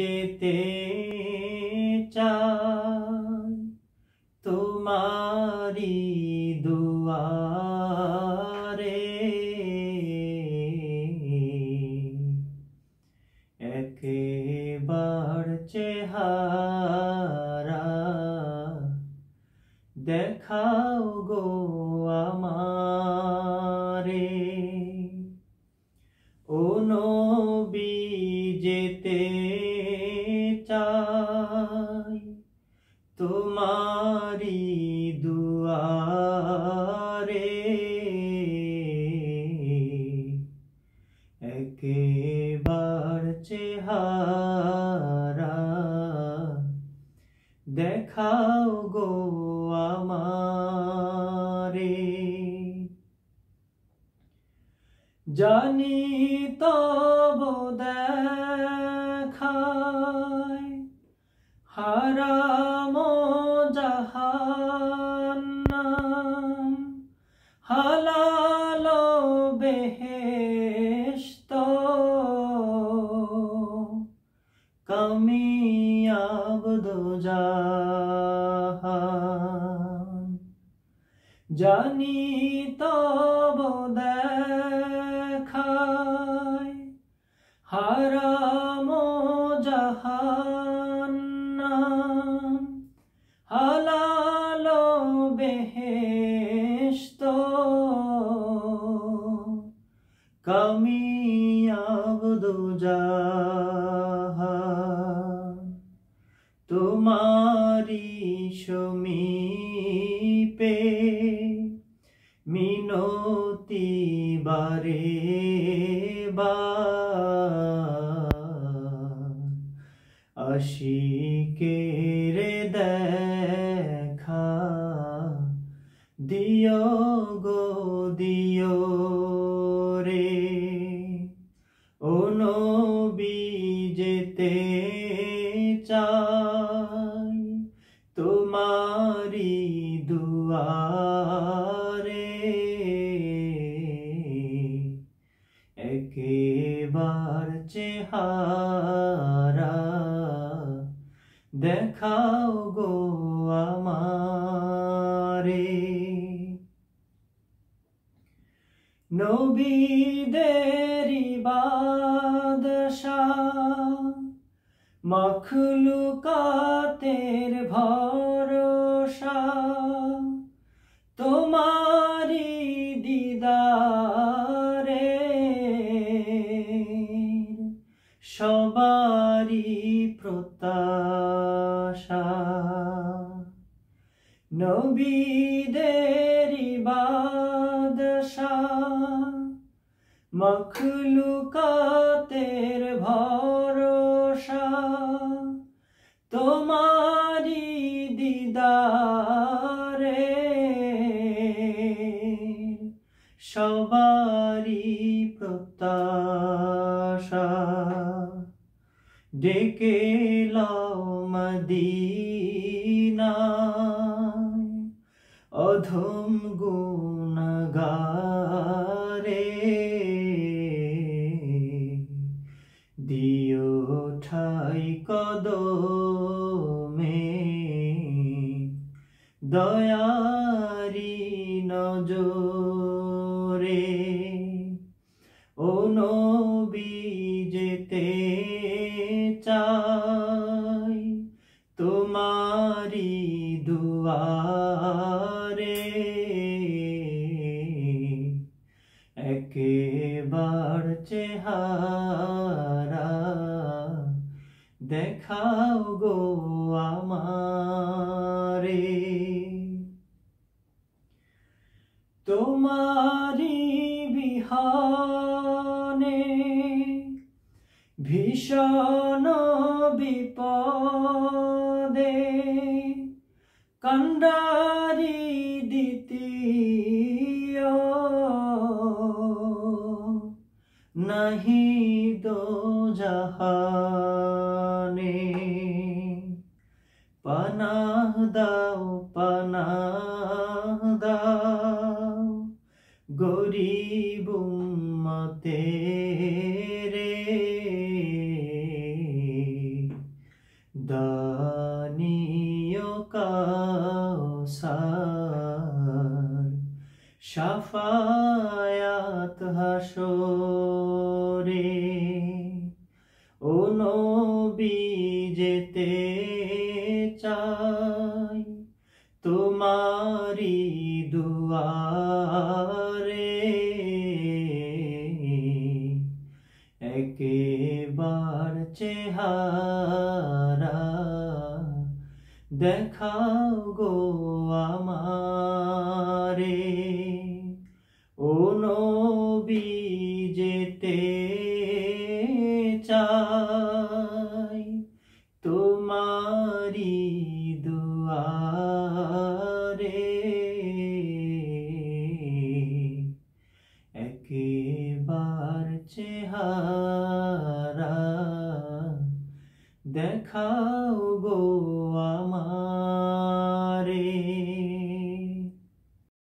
যেতে চাই তোমারি দুয়ারে। একেবার চেহারা দেখাও গো আমারে একেবার চেহারা দেখাও গো আমারে। জানি তব দেখায় হারাম দোজাহান জানি তব দেখায় হারাম জাহান্নাম। হালাল বেহেশত কামিয়াব দোজাহান তোমারি সমীপে মিনতি বারে আশিকের দেখা দিও গো দিও রে। ও নবী যেতে একেবার চেহারা দেখাও গো আমারে। নবীদেরি বাদশাহ মখলুকাতের ভরসা প্রত্যাশা নবীদেরি বাদশাহ মখলুকাতের ভরসা। তোমারি দিদারে সবারি প্রত্যাশা। ডেকে লাও মদিনায় অধম গুণগারে। দিও ঠাই কদমে দয়ারি চাই তোমারি দুয়ারে। একেবার চেহারা দেখাও গো আমারে। তোমারি বিহানে ভীষণ বিপদে কন্ডারি দ্বিতীয়। নাহি দো জাহানে হাসরে ও নবী যেতে চাই তোমারি দুয়ারে একেবার চেহারা দেখাও গো আমারে। চাই তোমারি দুয়ারে। একেবার চেহারা আমার